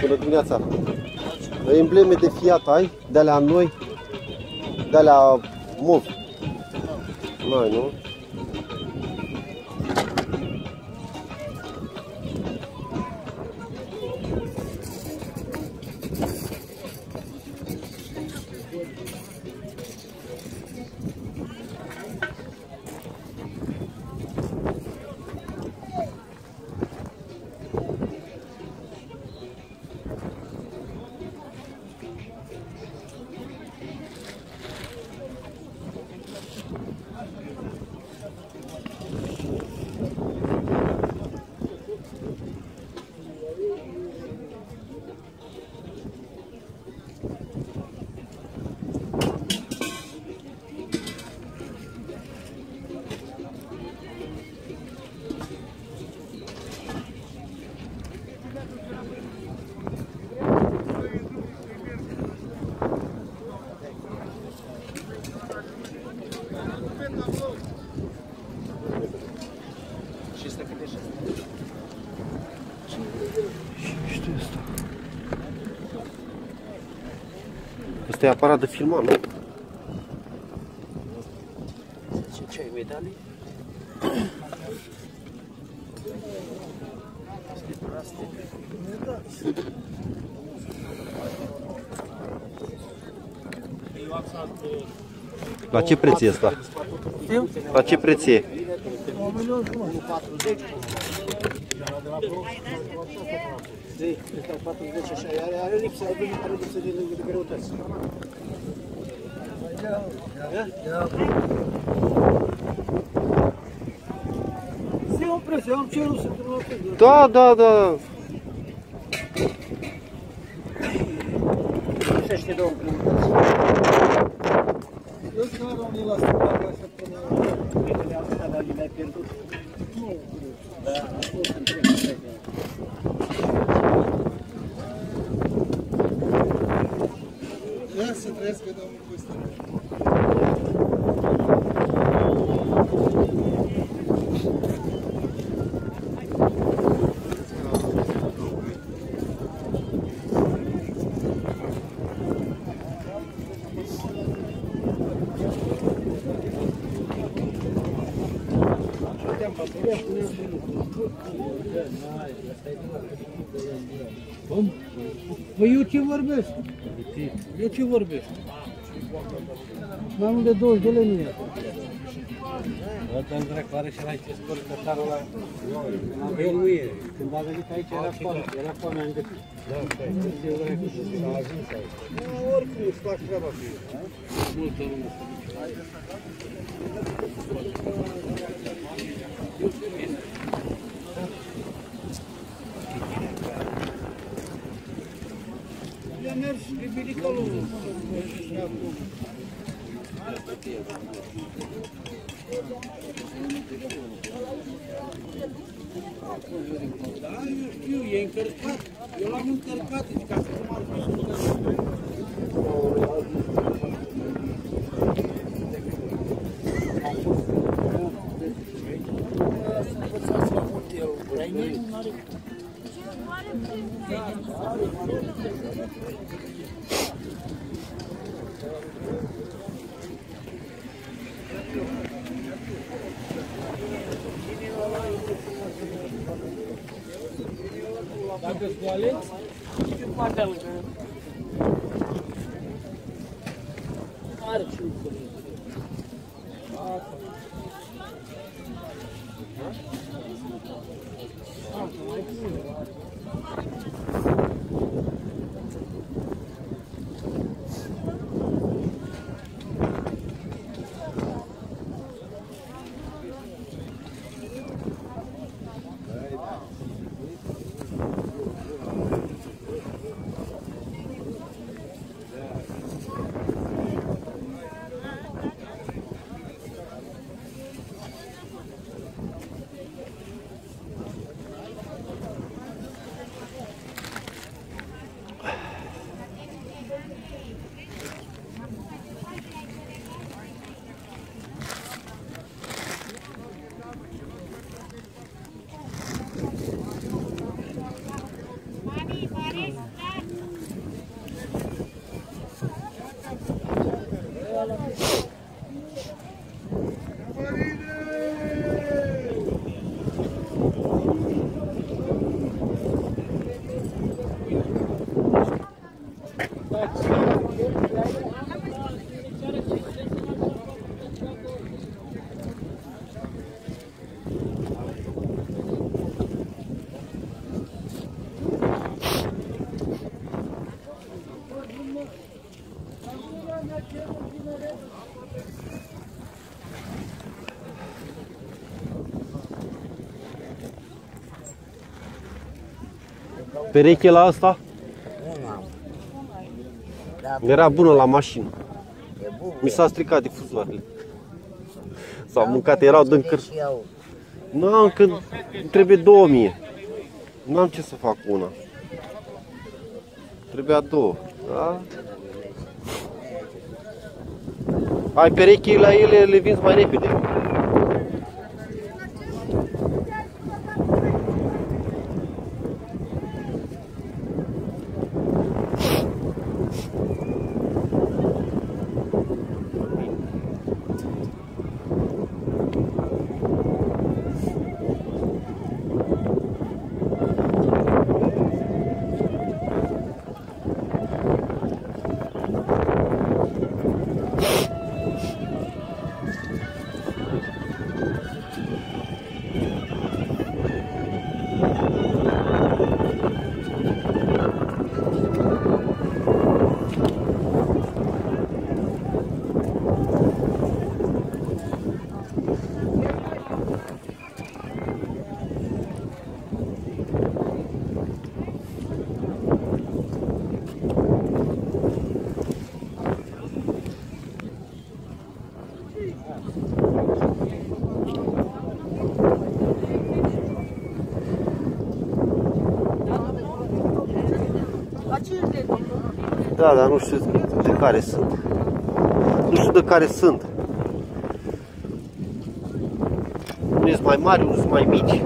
Bună dimineața! Embleme de Fiat ai? De alea noi? De alea mov? Mai, nu? Asta e aparat de filmat, nu? Ce, ce ai medalii? La ce preț e asta? La ce preț e? Zi, ăsta 40 așa, are, are lipsă, are, are lipsă de, de greutăți. Zi un preț, eu am cerut să te rog. Da, da, da. Găsește două greutăți. Eu chiar am venit la Păi eu ce vorbesc? Eu ce vorbesc? Mai mult de 20 de lei nu e. Ăsta îmi dracu are și la ce scor cătarul ăla. El nu e. Când a venit aici era foame. Era foame în gât. Da, a ajuns aici. Oricum îți fac treaba cu el. Multă lume. Le-a mers bibilica lui. Da, eu știu, e încărcat. Eu l-am încărcat, deci ca să nu m-ar fi încărcat. Dacă îți toaleți, Ce poate lângă? Hello. Pereche la asta? Nu am. Da, Era bună la mașină. e bun. Mi s-a stricat difuzoarele. S-au mâncat, erau din câr. Și eu. Nu am că trebuie 2000. Nu am ce să fac cu una. Trebuia două. Da? Ai perechi la ele, le vinzi mai repede. Da, dar nu știu de care sunt. Nu știu de care sunt. Unii sunt mai mari, unii sunt mai mici.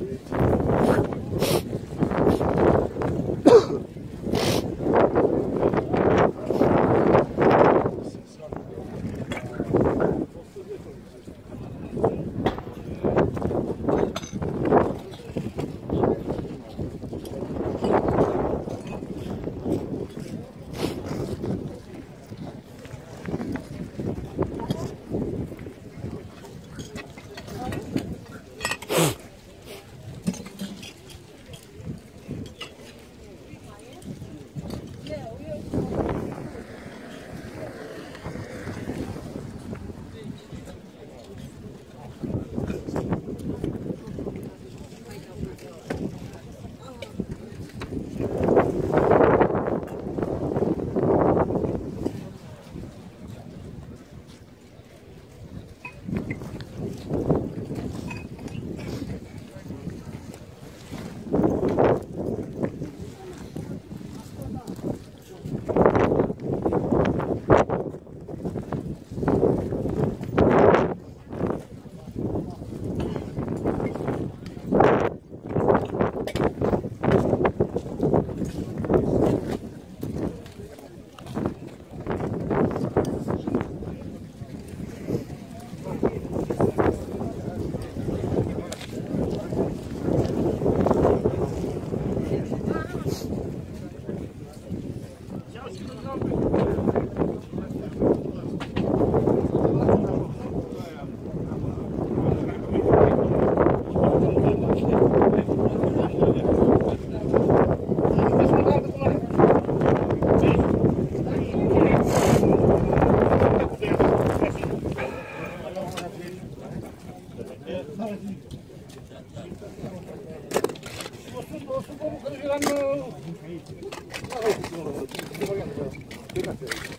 Yeah.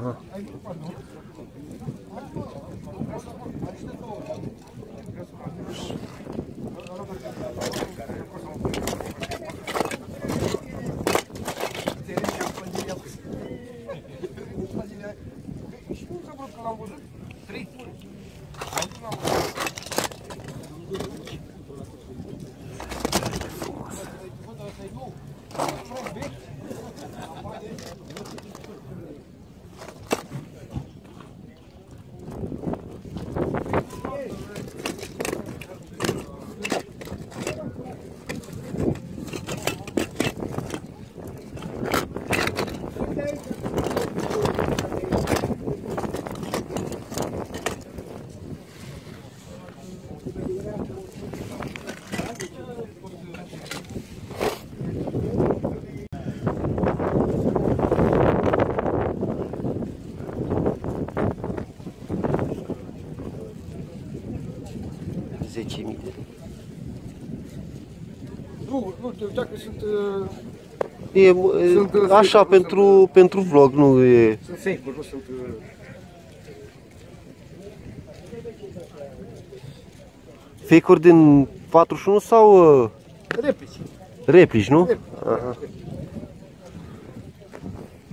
Ага. Три. Один на Nu, nu, te uita că sunt, uh, E, e, Sunt, uh, așa, sunt- pentru, pentru vlog, nu e... sunt fake-uri, nu sunt... uh, Fake-uri din 41 sau uh, Replici. replici, nu? Aha.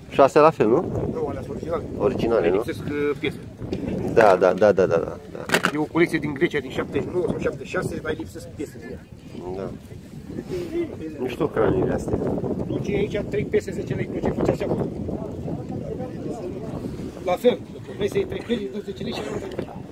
Și astea la fel, nu? Nu, alea sunt originale. Originale, nu? Lipsesc uh, piese. Da, da, da, da, da, da. da. E o colecție din Grecia din 79 sau 76, dar lipsesc piese din ea. da. Nu știu craniile astea. Duce aici 3 piese 10 lei, duce face așa. La fel, vrei să iei 3 hârtii, 10 lei și nu Știi?